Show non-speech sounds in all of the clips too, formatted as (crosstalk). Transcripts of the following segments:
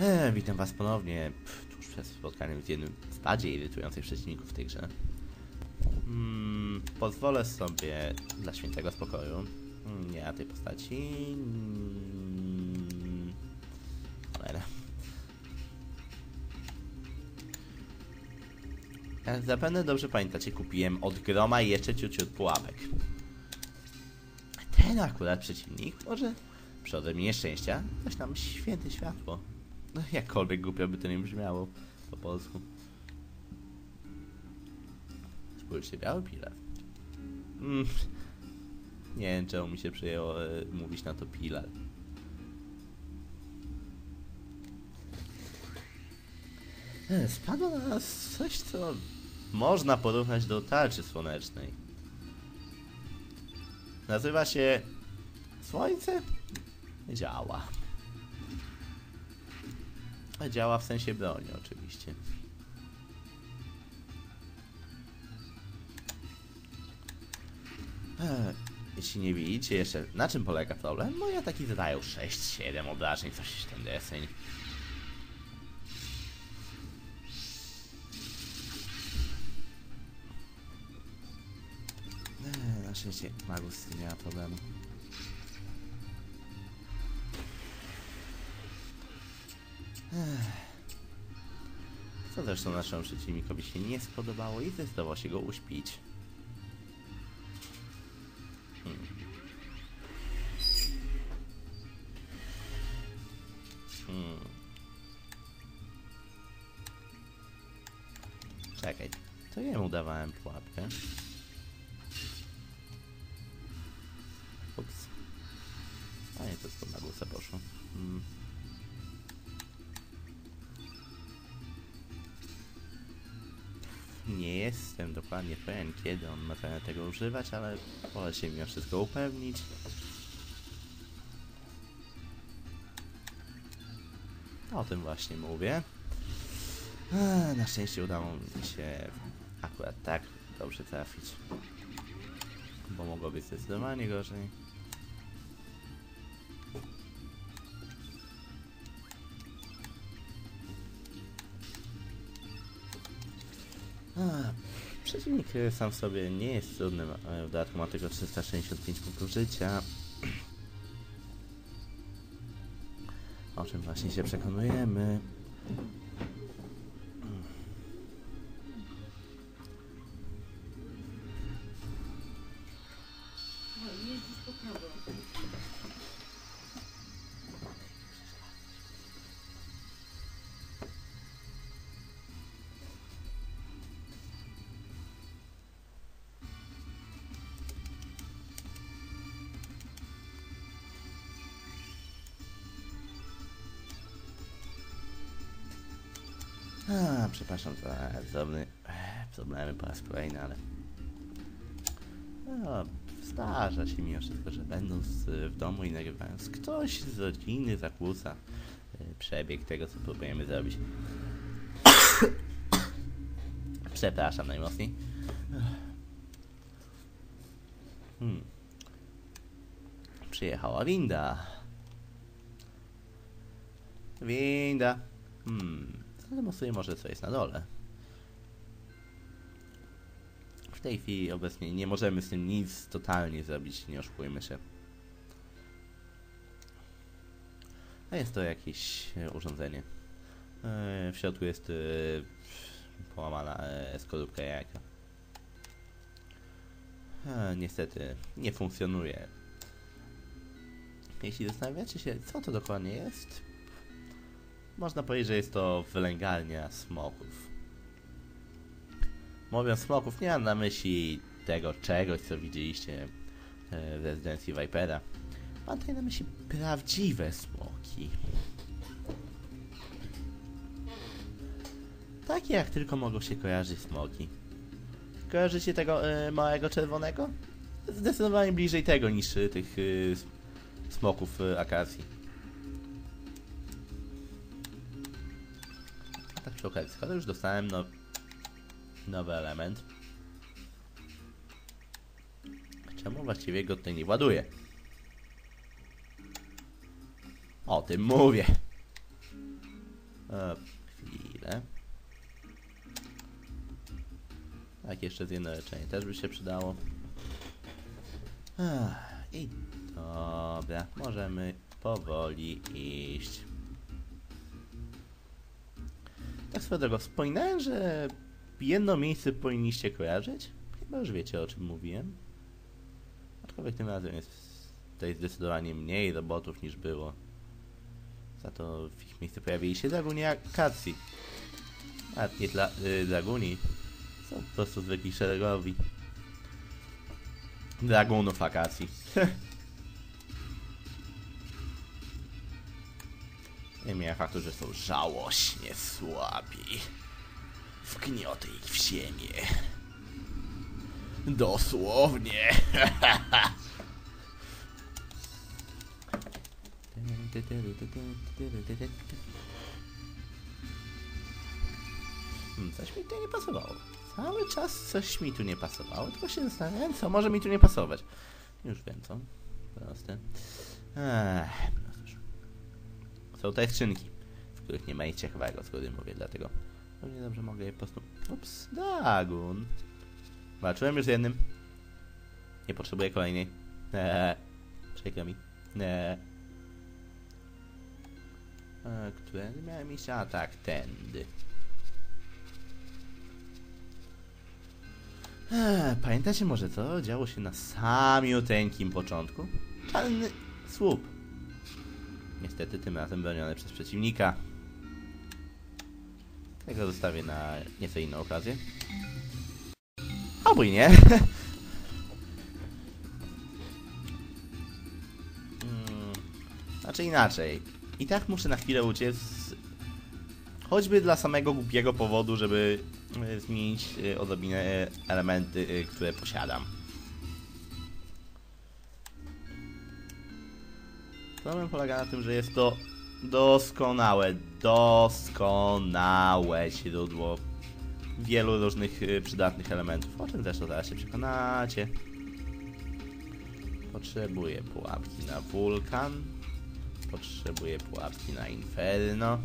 E, witam was ponownie, pff, tuż przed spotkaniem z jednym z bardziej irytujących przeciwników w tej grze. Mm, pozwolę sobie dla świętego spokoju, mm, nie na tej postaci... Mm, cholera. Jak zapewne dobrze pamiętacie, kupiłem od groma jeszcze ciut pułapek. Ten akurat przeciwnik może przy odrobinie szczęścia coś nam święte światło. No, jakkolwiek głupio by to nie brzmiało po polsku. Spójrzcie, biały pilar. Mm. Nie wiem, czemu mi się przyjęło e, mówić na to pilar. E, Spadło na nas coś, co można porównać do tarczy słonecznej. Nazywa się Słońce? Działa. Działa w sensie broni, oczywiście. Ech, jeśli nie widzicie jeszcze, na czym polega problem, moje ataki zadają 6-7 obrażeń, coś ten deseń. Ech, Na szczęście Magus nie ma problemu. Co zresztą naszemu przeciwnikowi się nie spodobało i zdecydował się go uśpić. Hmm. Hmm. Czekaj, to jemu dawałem pułapkę. Ups. A nie, to tylko na głosę poszło. Hmm. Nie jestem dokładnie pewien, kiedy on ma zamiar tego używać, ale wolę się mimo wszystko upewnić. O tym właśnie mówię. Na szczęście udało mi się akurat tak dobrze trafić. Bo mogło być zdecydowanie gorzej. Przeciwnik e, sam w sobie nie jest trudnym, e, w dodatku ma tylko 365 punktów życia. O czym właśnie się przekonujemy. A, przepraszam za drobny e, problemy po raz kolejny, ale no, zdarza się mimo wszystko, że będąc w domu i nagrywając, ktoś z rodziny zakłóca e, przebieg tego, co próbujemy zrobić. (coughs) Przepraszam najmocniej. Hmm. Przyjechała winda. Winda. Hmm. Zademonstruję może co jest na dole. W tej chwili obecnie nie możemy z tym nic totalnie zrobić, nie oszukujmy się. A jest to jakieś e, urządzenie. E, W środku jest e, połamana skorupka jajka. Niestety nie funkcjonuje. Jeśli zastanawiacie się, co to dokładnie jest, można powiedzieć, że jest to wylęgarnia smoków. Mówiąc smoków, nie mam na myśli tego czegoś, co widzieliście e, w rezydencji Vipera. Mam tutaj na myśli prawdziwe smoki. Takie jak tylko mogą się kojarzyć smoki. Kojarzycie tego e, małego czerwonego? Zdecydowanie bliżej tego niż e, tych s- smoków e, akacji. Przy okazji, skoro już dostałem no, nowy element, czemu właściwie go tutaj nie ładuję? O tym mówię. E, chwilę. Tak, jeszcze z jedno leczenie też by się przydało. I dobra, możemy powoli iść. Tak swoją drogą, wspominałem, że jedno miejsce powinniście kojarzyć? Chyba już wiecie o czym mówiłem. Aczkolwiek tym razem jest tutaj zdecydowanie mniej robotów niż było. Za to w ich miejscu pojawili się Draguni Akacji. A nie dla, y, Draguni. Są po prostu zwykli szeregowi. Dragunów Akacji. (laughs) Miałem faktu, że są żałośnie słabi. Wgniotę ich w ziemię. Dosłownie. Hmm, coś mi tu nie pasowało. Cały czas coś mi tu nie pasowało, tylko się zastanawiałem, co może mi tu nie pasować. Już wiem co. Proste. Ech. Są te skrzynki, w których nie ma nic ciekawego, którym mówię, dlatego pewnie dobrze mogę je po prostu... Ups, Dagun. Walczyłem już z jednym. Nie potrzebuję kolejnej. Eee, przykro mi. Eee. E, które miałem iść? A tak, tędy. Eee, pamiętacie może co działo się na samiuteńkim początku? Czarny słup. Niestety tym razem broniony przez przeciwnika. Tego zostawię na nieco inną okazję. Albo i nie. Mm, Znaczy inaczej. I tak muszę na chwilę uciec. Choćby dla samego głupiego powodu, żeby e, zmienić e, odrobinę elementy, e, które posiadam. Problem polega na tym, że jest to doskonałe, doskonałe źródło wielu różnych y, przydatnych elementów, o czym zresztą zaraz się przekonacie. Potrzebuję pułapki na wulkan. Potrzebuję pułapki na inferno.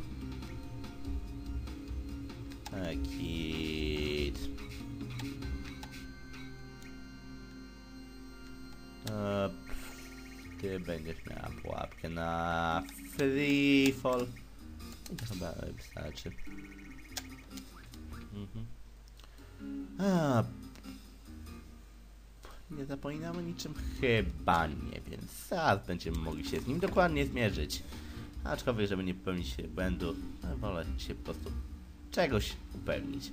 Kit. Będziesz miała pułapkę na freefall. I to chyba wystarczy. Mhm. A, nie zapominam o niczym? Chyba nie, więc zaraz będziemy mogli się z nim dokładnie zmierzyć. Aczkolwiek, żeby nie popełnić błędu, wolę się po prostu czegoś upewnić.